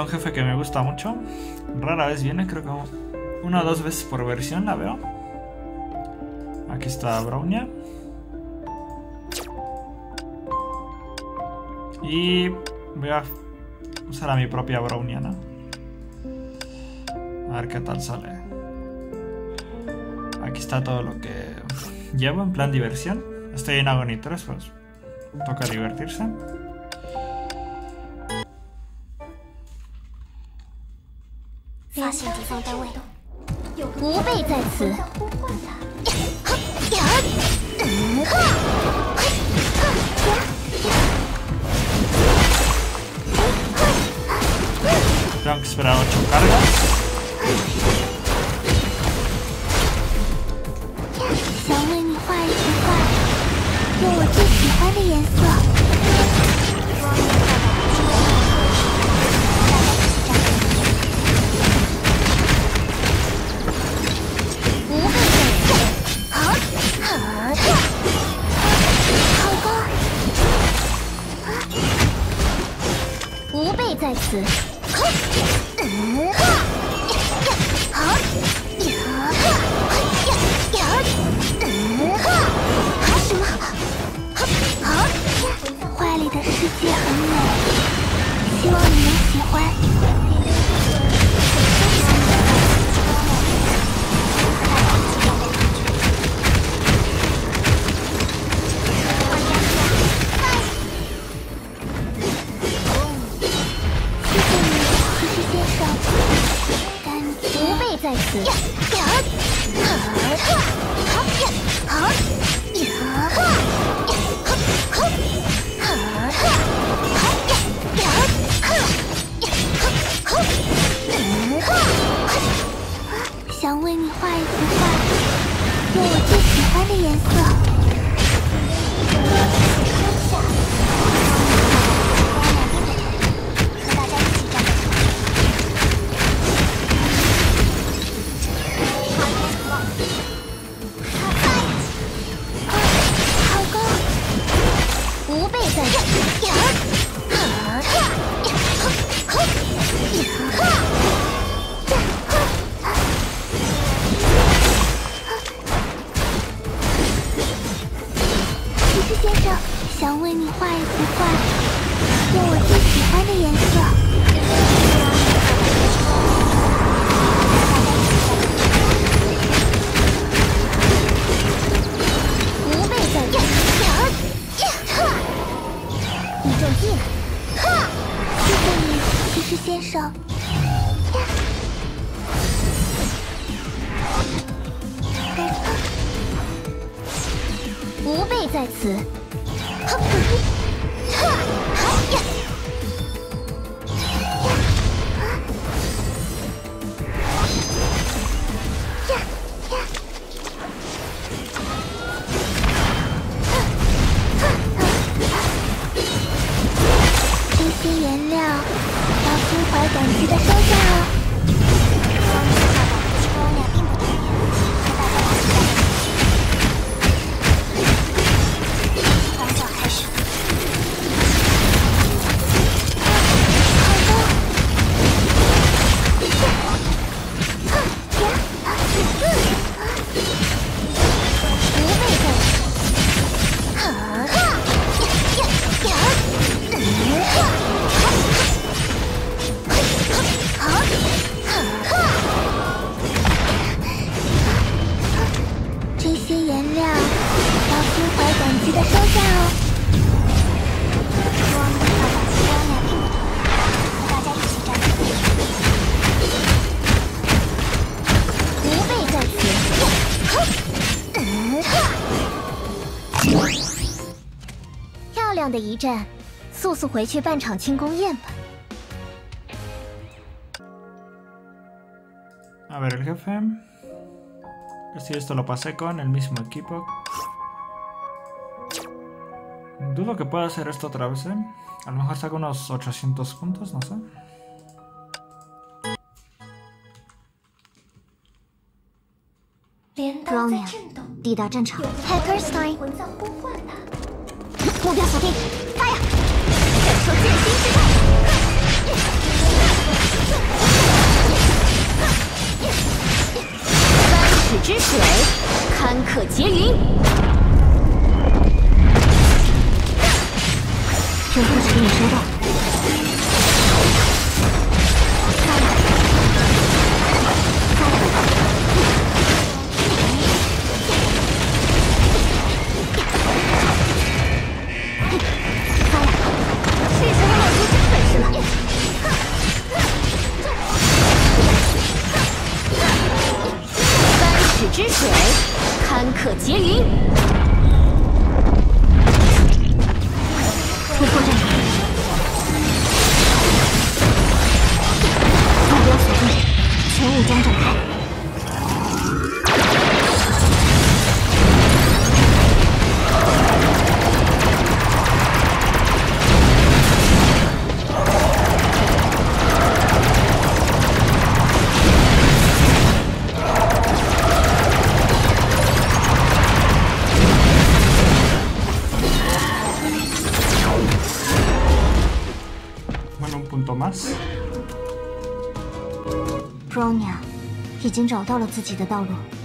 Un jefe que me gusta mucho. Rara vez viene, creo que una o dos veces por versión la veo. Aquí está Brownia. Y voy a usar a mi propia Brownia, ¿no? A ver qué tal sale. Aquí está todo lo que llevo en plan diversión. Estoy en Agony 3, pues toca divertirse. 方单位，吾辈在此。不备在此，好，嗯，好，好，呀，呀，呀，嗯，好，什么？啊，画里的世界很美，希望你能喜欢。在此。为你画一幅画，用我最喜欢的颜色。无备在呀呀呀！你中计了，哈！谢谢你，骑士先生。呀！无备在此。Hup. 漂亮的一战，速速回去办场庆功宴吧。 A ver, el jefe. Este y esto lo pasé con el mismo equipo. Dudo que pueda hacer esto otra vez, ¿eh? A lo mejor saco unos 800 puntos, no sé. 庄园， 抵达战场。目标锁定，发呀！解除剑心之痛。三尺之水，堪可截云。用破石你收到。水，堪可劫云。突破战场。目标锁定，全武装展开。Con Tomás? Bronya 已经找到了自己的道路。